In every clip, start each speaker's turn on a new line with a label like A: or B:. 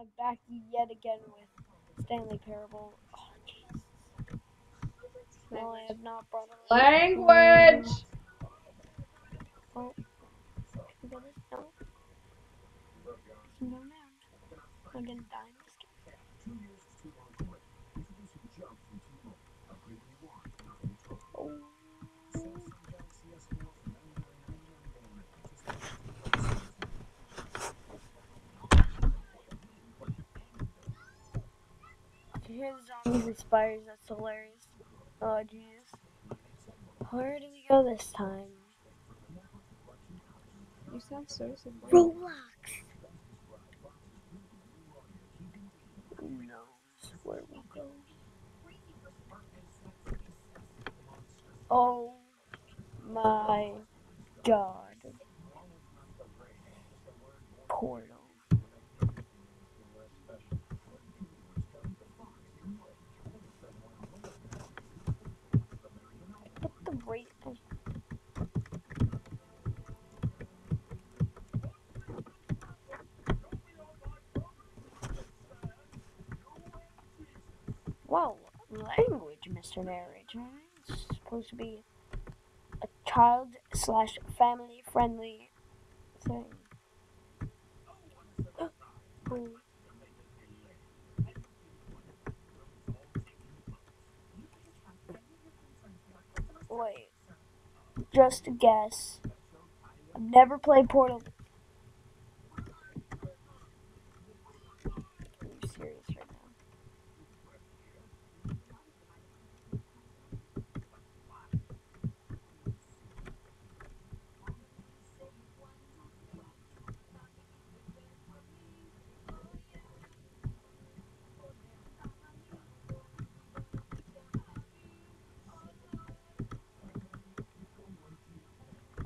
A: I'm back yet again with Stanley Parable. Oh, Jesus. No, I have not brought a
B: Language!
A: Oh. Can we go this? No. No. I'm gonna die hear the zombies expires, that's hilarious. Oh, jeez. Where do we go this time?
B: You sound so subdued.
A: Roblox! Who knows where we go? Oh my god. Portal. What the rate of Whoa, Narrator. It's supposed to be a child slash family friendly thing. Hmm. Wait, just a guess. I've never played Portal. Are you serious right now?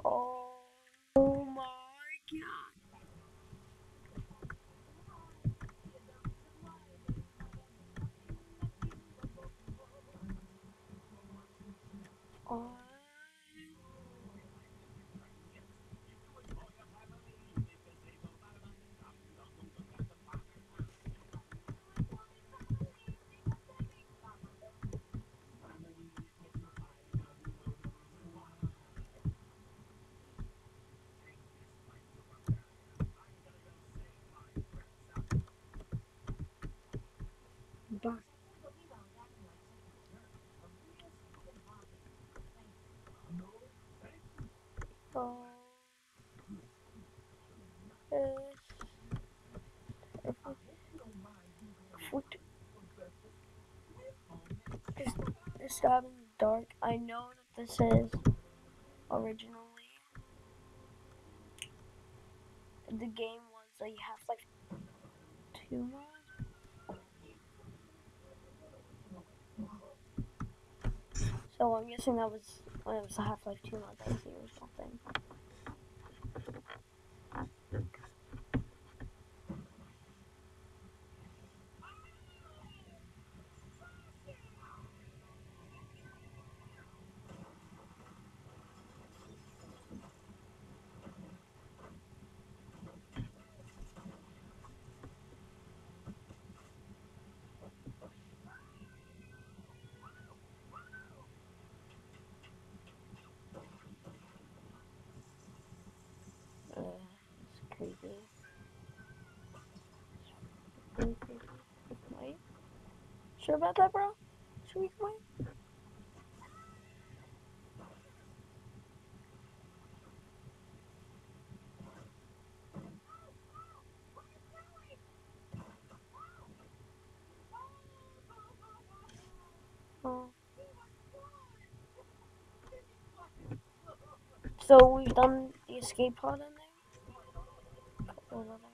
A: Oh, oh my god. Oh.
B: Back.
A: Just out the dark. I know that this is originally the game was like you have like two mods. So I'm guessing that was it was Half-Life 2 mod that was the original thing. Uh, it's creepy. Really creepy. Wait. Sure about that, bro? Should we? Oh. So we've done the escape pod in there. Oh,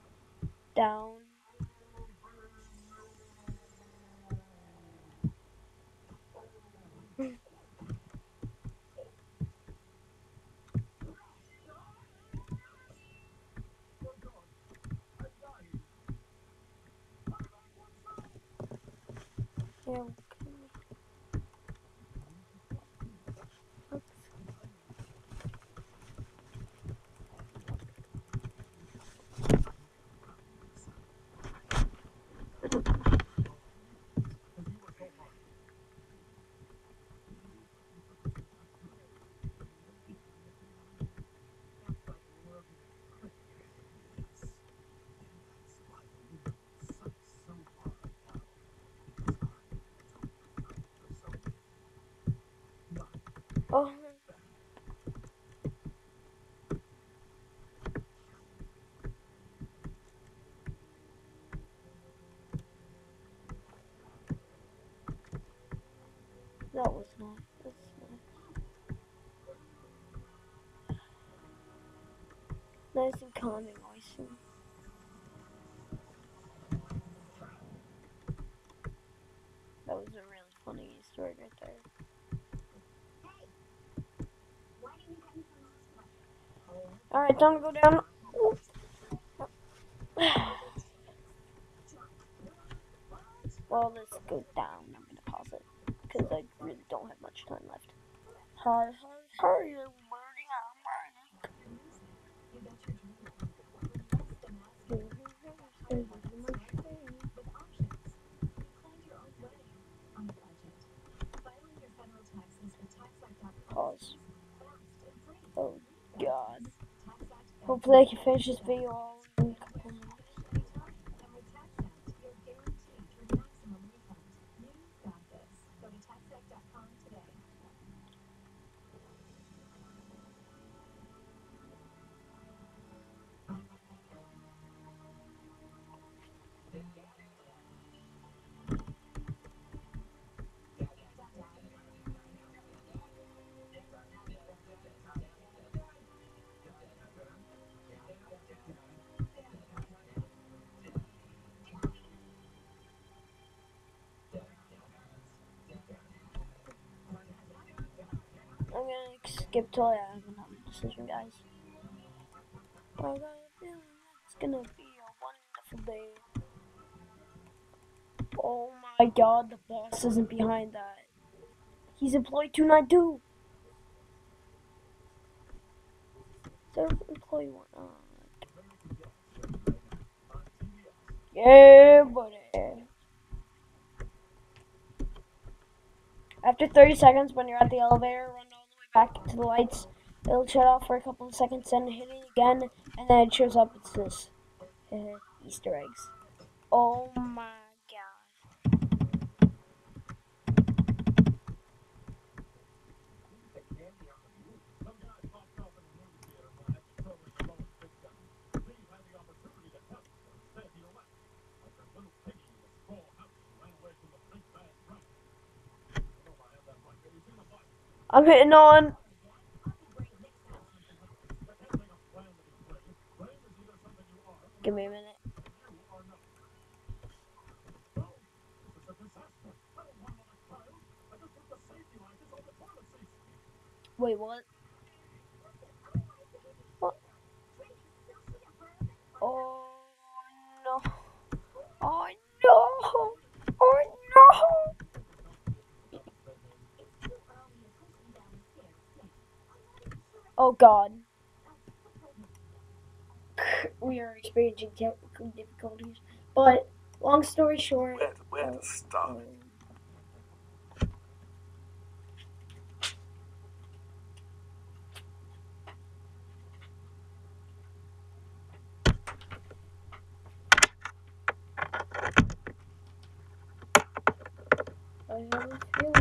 A: down. Yeah, Oh. That was nice. That's nice. Nice and calming voice. That was a really funny Easter egg right there. To go down. well, let's go down. I'm gonna pause it because I really don't have much time left. Hi, hi, O Black fez espelho. Skip till I have another decision, guys. I got a feeling it's gonna be a wonderful day. Oh my god, the boss isn't behind that. He's employee 292. So employee one. Uh, yeah, buddy. After 30 seconds, when you're at the elevator, run way back to the lights. It'll shut off for a couple of seconds, then hit it again, and then it shows up. It's this uh, Easter eggs. Oh my god. I'm hitting on. Give me a minute. Wait, what? What? Oh no! Oh no! Oh no! Oh god. We are experiencing technical difficulties. But, long story short.
C: Where, where to
A: um, I have a feeling